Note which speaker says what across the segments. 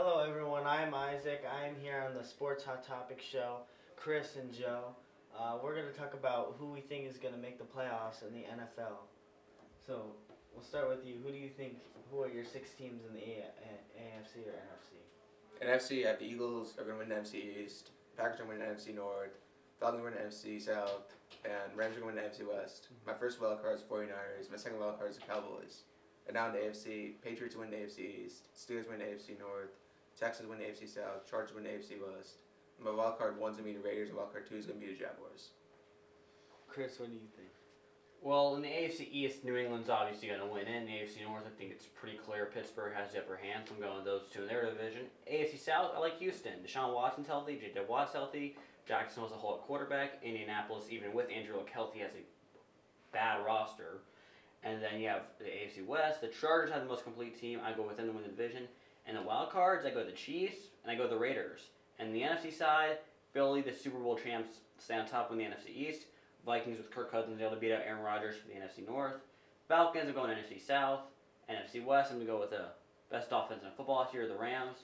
Speaker 1: Hello, everyone. I'm Isaac. I'm here on the Sports Hot Topic show. Chris and Joe. Uh, we're going to talk about who we think is going to make the playoffs in the NFL. So we'll start with you. Who do you think? Who are your six teams in the A- A- AFC or NFC?
Speaker 2: NFC, I have the Eagles are going to win the NFC East. Packers are going to win the NFC North. Falcons are going to win the NFC South. And Rams are going to win the NFC West. My first wild card is 49ers. My second wild card is the Cowboys. And now in the AFC, Patriots win the AFC East. Steelers win the AFC North. Texans win the AFC South. Chargers win the AFC West. My wild card one's to be the Raiders. wild card is to be the Jaguars.
Speaker 1: Chris, what do you think?
Speaker 3: Well, in the AFC East, New England's obviously going to win. In the AFC North, I think it's pretty clear Pittsburgh has the upper hand, so I'm going with those two in their division. AFC South, I like Houston. Deshaun Watson's healthy, J.J. Watt's healthy, Jackson was a whole quarterback. Indianapolis, even with Andrew Luck healthy, has a bad roster. And then you have the AFC West. The Chargers have the most complete team. I go with them to win the division. And the wild cards, I go the Chiefs and I go the Raiders. And the NFC side, Philly, the Super Bowl champs, stay on top in the NFC East. Vikings with Kirk Cousins able to beat out Aaron Rodgers for the NFC North. Falcons are going NFC South. NFC West, I'm going to go with the best offense in football this year, the Rams.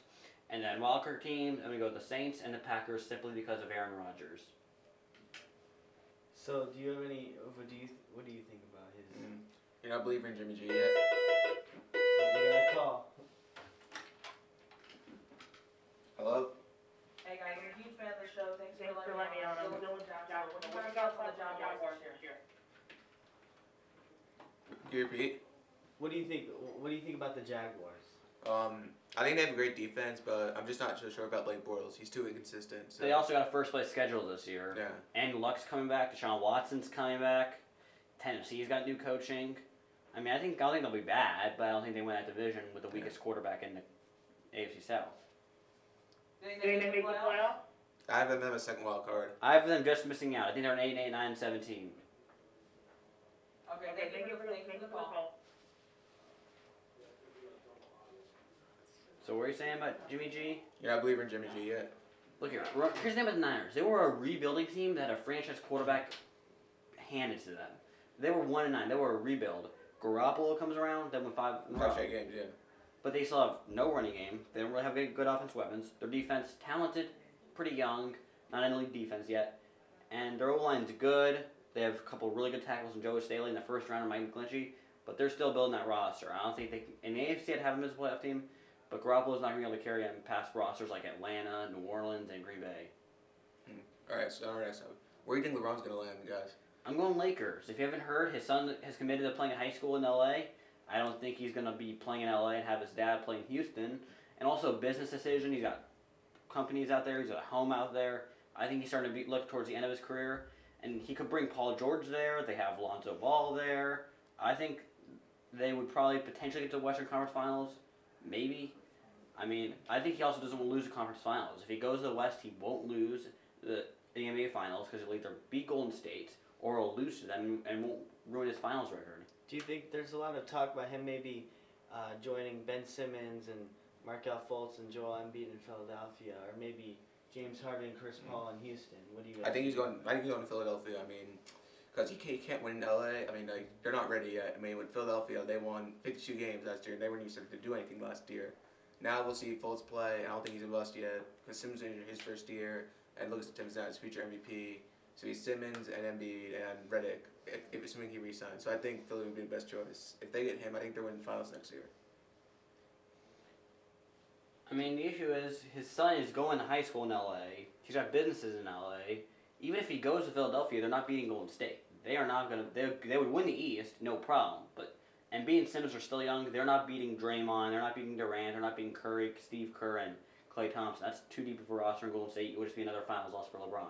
Speaker 3: And then wildcard team, I'm going to go with the Saints and the Packers simply because of Aaron Rodgers.
Speaker 1: So, do you have any? What do you What do you think about his?
Speaker 2: Mm. You're not a believer in Jimmy G yet?
Speaker 1: A
Speaker 4: huge fan of the show. Thanks,
Speaker 5: Thanks
Speaker 4: for letting me on. I'm Dylan Johnson. What do you think about the Jaguars this year?
Speaker 2: Can you repeat?
Speaker 1: What do you think? What do you think about the Jaguars?
Speaker 2: Um, I think they have a great defense, but I'm just not so sure about Blake Bortles. He's too inconsistent. So.
Speaker 3: They also got a first place schedule this year.
Speaker 2: Yeah.
Speaker 3: And Luck's coming back. Deshaun Watson's coming back. Tennessee's got new coaching. I mean, I think I don't think they'll be bad, but I don't think they win that division with the weakest quarterback in the AFC South.
Speaker 4: Do you
Speaker 5: Do you
Speaker 4: think they make
Speaker 5: make
Speaker 4: the
Speaker 5: the
Speaker 4: playoffs?
Speaker 5: playoffs?
Speaker 2: I have them as a second wild card.
Speaker 3: I have them just missing out. I think they're an 8 8 9 17.
Speaker 4: Okay, thank you for, thank you for the call.
Speaker 3: So what are you saying about Jimmy G?
Speaker 2: You're not a believer in Jimmy G yet?
Speaker 3: Look here. Ru- Here's the name of the Niners. They were a rebuilding team that a franchise quarterback handed to them. They were one and nine. They were a rebuild. Garoppolo comes around. They won five. in a row.
Speaker 2: Five straight games, yeah.
Speaker 3: But they still have no running game. They don't really have good, good offense weapons. Their defense, talented, pretty young, not in elite defense yet. And their O line's good. They have a couple really good tackles in Joe Staley in the first round and Mike McGlinchey. But they're still building that roster. I don't think they can. In the AFC, I'd have them as a playoff team. But Garoppolo's not going to be able to carry them past rosters like Atlanta, New Orleans, and Green Bay. Hmm.
Speaker 2: Alright, so our next one. Where do you think LeBron's going to land, guys?
Speaker 3: I'm going Lakers. If you haven't heard, his son has committed to playing at high school in LA. I don't think he's going to be playing in LA and have his dad play in Houston. And also, business decision. He's got companies out there. He's got a home out there. I think he's starting to be, look towards the end of his career. And he could bring Paul George there. They have Lonzo Ball there. I think they would probably potentially get to the Western Conference Finals. Maybe. I mean, I think he also doesn't want to lose the conference finals. If he goes to the West, he won't lose the, the NBA Finals because he'll either beat Golden State or he'll lose to them and won't ruin his finals record.
Speaker 1: Do you think there's a lot of talk about him maybe uh, joining Ben Simmons and Markelle Fultz and Joel Embiid in Philadelphia, or maybe James Harden and Chris Paul in Houston? What do you?
Speaker 2: I think he's going. I think he's going to Philadelphia. I mean, because he can't, he can't win in LA. I mean, like they're not ready yet. I mean, with Philadelphia, they won 52 games last year. They weren't used to do anything last year. Now we'll see Fultz play. I don't think he's a bust yet because Simmons is his first year, and Lucas Tim's now his future MVP. So he's Simmons and Embiid and Redick, if, if assuming he resigns. So I think Philly would be the best choice. If they get him, I think they're winning the finals next year.
Speaker 3: I mean, the issue is his son is going to high school in LA. He's got businesses in LA. Even if he goes to Philadelphia, they're not beating Golden State. They are not gonna. They they would win the East, no problem. But and being Simmons are still young. They're not beating Draymond. They're not beating Durant. They're not beating Curry, Steve Kerr, and Klay Thompson. That's too deep a roster in Golden State. It would just be another finals loss for LeBron.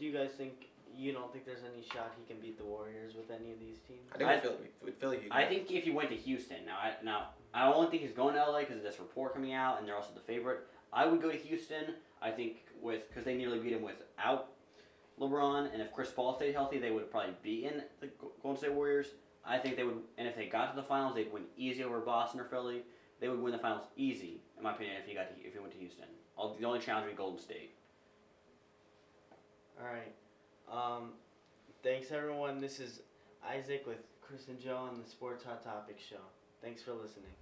Speaker 1: Do you guys think you don't think there's any shot he can beat the Warriors with any of these teams?
Speaker 2: I think
Speaker 3: I-
Speaker 2: with Philly, with Philly, he
Speaker 3: I think if he went to Houston, now I now I don't think he's going to LA because of this report coming out, and they're also the favorite. I would go to Houston. I think with because they nearly beat him without LeBron, and if Chris Paul stayed healthy, they would have probably beaten the Golden State Warriors. I think they would, and if they got to the finals, they'd win easy over Boston or Philly. They would win the finals easy, in my opinion, if he got to, if he went to Houston. All, the only challenge would be Golden State.
Speaker 1: All right. Um, thanks everyone. This is Isaac with Chris and Joe on the Sports Hot Topics Show. Thanks for listening.